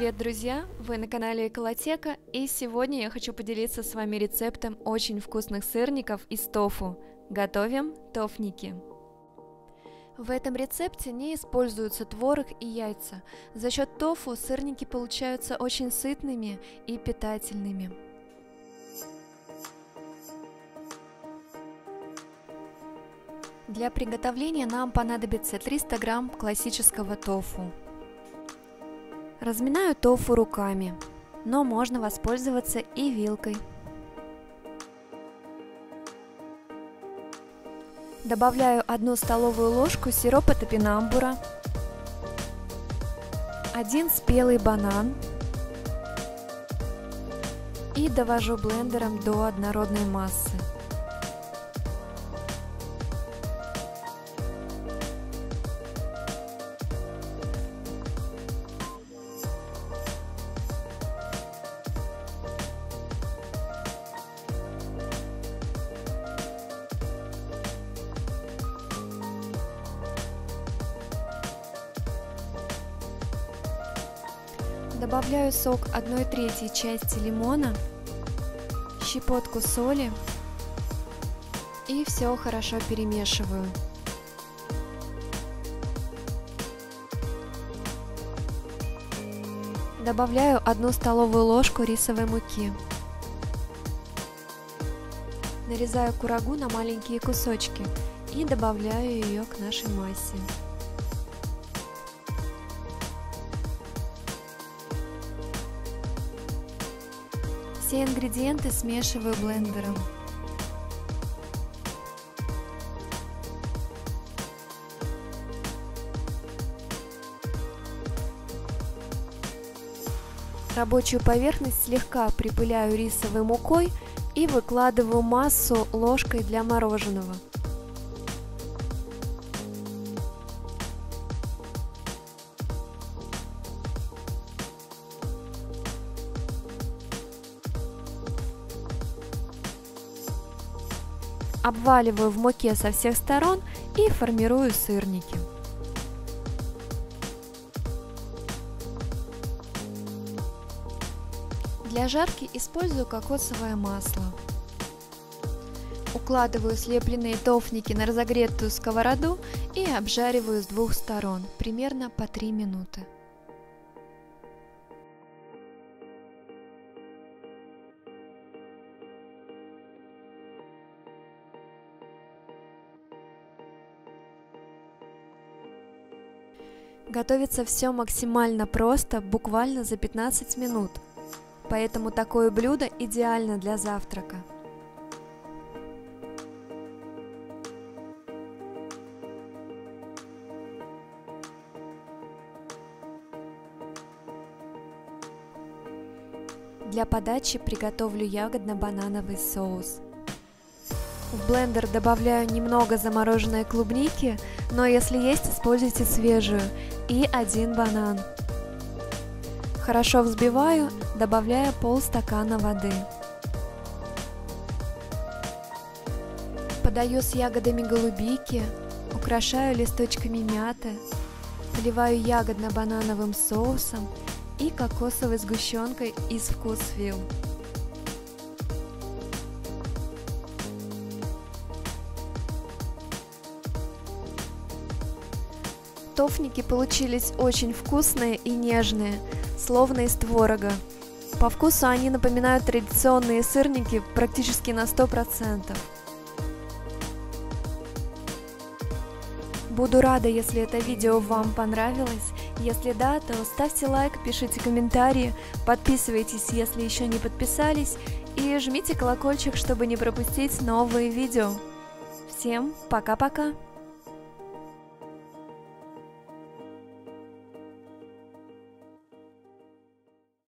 Привет, друзья! Вы на канале Эколотека, и сегодня я хочу поделиться с вами рецептом очень вкусных сырников из тофу. Готовим тофники. В этом рецепте не используются творог и яйца. За счет тофу сырники получаются очень сытными и питательными. Для приготовления нам понадобится 300 грамм классического тофу. Разминаю тофу руками, но можно воспользоваться и вилкой. Добавляю одну столовую ложку сиропа топинамбура, один спелый банан и довожу блендером до однородной массы. Добавляю сок 1 третьей части лимона, щепотку соли и все хорошо перемешиваю. Добавляю 1 столовую ложку рисовой муки. Нарезаю курагу на маленькие кусочки и добавляю ее к нашей массе. Все ингредиенты смешиваю блендером. Рабочую поверхность слегка припыляю рисовой мукой и выкладываю массу ложкой для мороженого. Обваливаю в муке со всех сторон и формирую сырники. Для жарки использую кокосовое масло. Укладываю слепленные тофники на разогретую сковороду и обжариваю с двух сторон, примерно по 3 минуты. Готовится все максимально просто, буквально за 15 минут. Поэтому такое блюдо идеально для завтрака. Для подачи приготовлю ягодно-банановый соус. В блендер добавляю немного замороженной клубники, но если есть, используйте свежую, и один банан. Хорошо взбиваю, добавляя полстакана воды. Подаю с ягодами голубики, украшаю листочками мяты, поливаю ягодно-банановым соусом и кокосовой сгущенкой из вкусвилл. Тофники получились очень вкусные и нежные, словно из творога. По вкусу они напоминают традиционные сырники практически на 100%. Буду рада, если это видео вам понравилось. Если да, то ставьте лайк, пишите комментарии, подписывайтесь, если еще не подписались, и жмите колокольчик, чтобы не пропустить новые видео. Всем пока-пока!